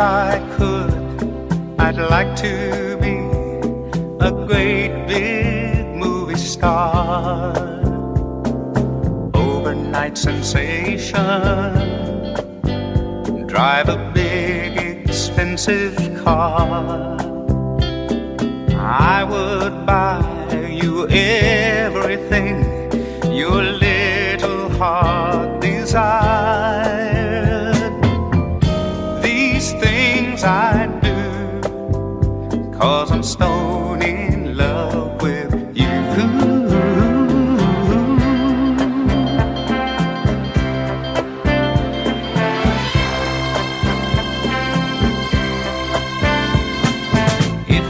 I could, I'd like to be a great big movie star. Overnight sensation, drive a big expensive car. I would buy you everything your little heart desired.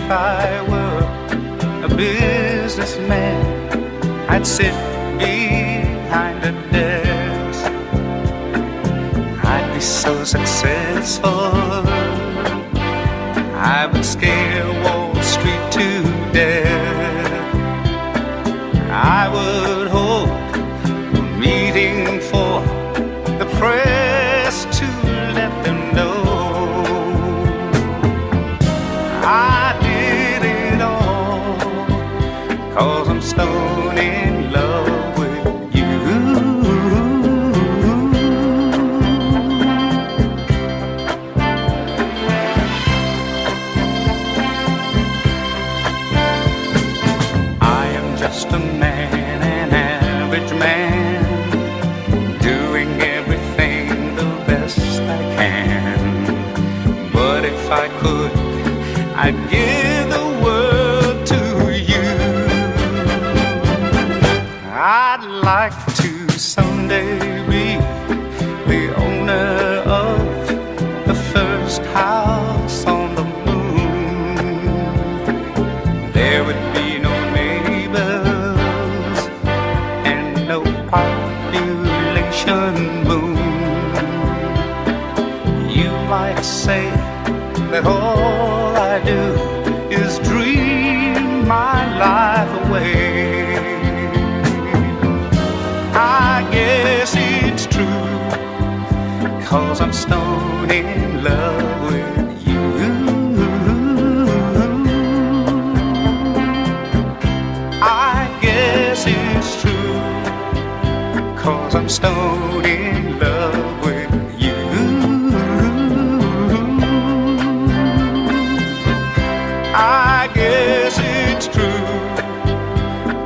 If I were a businessman, I'd sit behind a desk. I'd be so successful, I would scare Wall Street to death. I would stone in love with you. I am just a man, an average man Doing everything the best I can. But if I could I'd give someday be the owner of the first house on the moon. There would be no neighbors and no population boom. You might say that all I do is dream my life away. Cause I'm stone in love with you. I guess it's true, cause I'm stone in love with you. I guess it's true,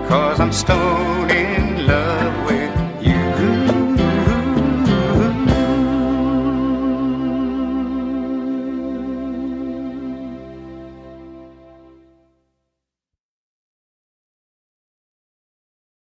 cause I'm stone